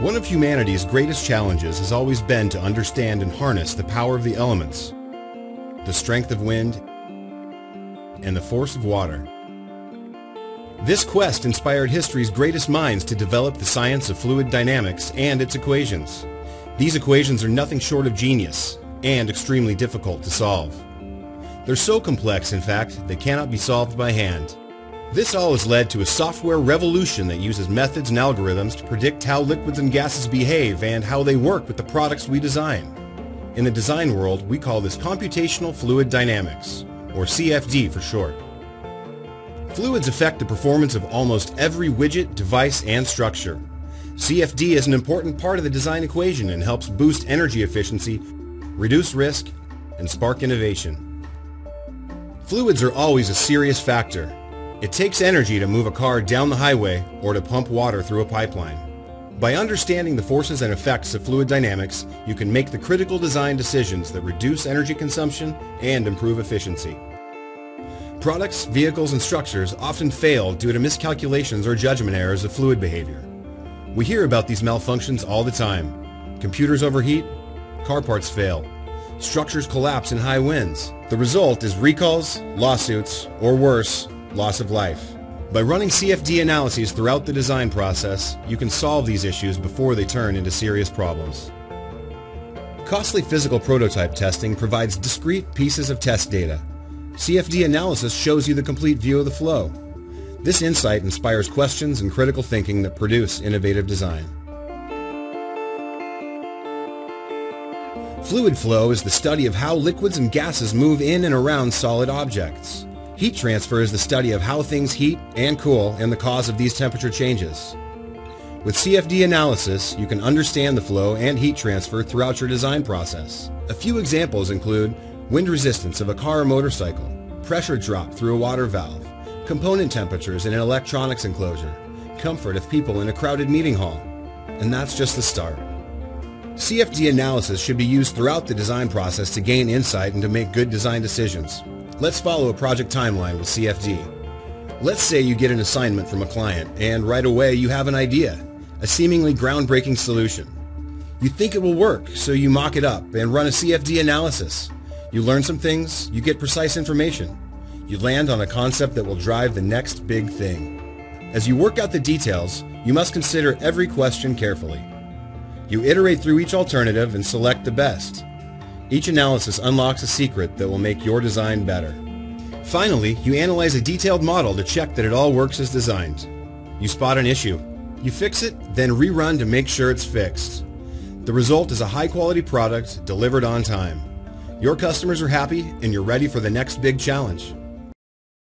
One of humanity's greatest challenges has always been to understand and harness the power of the elements, the strength of wind, and the force of water. This quest inspired history's greatest minds to develop the science of fluid dynamics and its equations. These equations are nothing short of genius and extremely difficult to solve. They're so complex, in fact, they cannot be solved by hand. This all has led to a software revolution that uses methods and algorithms to predict how liquids and gases behave and how they work with the products we design. In the design world, we call this computational fluid dynamics, or CFD for short. Fluids affect the performance of almost every widget, device, and structure. CFD is an important part of the design equation and helps boost energy efficiency, reduce risk, and spark innovation. Fluids are always a serious factor, it takes energy to move a car down the highway or to pump water through a pipeline. By understanding the forces and effects of fluid dynamics, you can make the critical design decisions that reduce energy consumption and improve efficiency. Products, vehicles, and structures often fail due to miscalculations or judgment errors of fluid behavior. We hear about these malfunctions all the time. Computers overheat, car parts fail, structures collapse in high winds. The result is recalls, lawsuits, or worse, loss of life. By running CFD analyses throughout the design process, you can solve these issues before they turn into serious problems. Costly physical prototype testing provides discrete pieces of test data. CFD analysis shows you the complete view of the flow. This insight inspires questions and critical thinking that produce innovative design. Fluid flow is the study of how liquids and gases move in and around solid objects. Heat transfer is the study of how things heat and cool and the cause of these temperature changes. With CFD analysis, you can understand the flow and heat transfer throughout your design process. A few examples include wind resistance of a car or motorcycle, pressure drop through a water valve, component temperatures in an electronics enclosure, comfort of people in a crowded meeting hall. And that's just the start. CFD analysis should be used throughout the design process to gain insight and to make good design decisions. Let's follow a project timeline with CFD. Let's say you get an assignment from a client and right away you have an idea, a seemingly groundbreaking solution. You think it will work, so you mock it up and run a CFD analysis. You learn some things, you get precise information. You land on a concept that will drive the next big thing. As you work out the details, you must consider every question carefully. You iterate through each alternative and select the best. Each analysis unlocks a secret that will make your design better. Finally, you analyze a detailed model to check that it all works as designed. You spot an issue. You fix it, then rerun to make sure it's fixed. The result is a high-quality product delivered on time. Your customers are happy and you're ready for the next big challenge.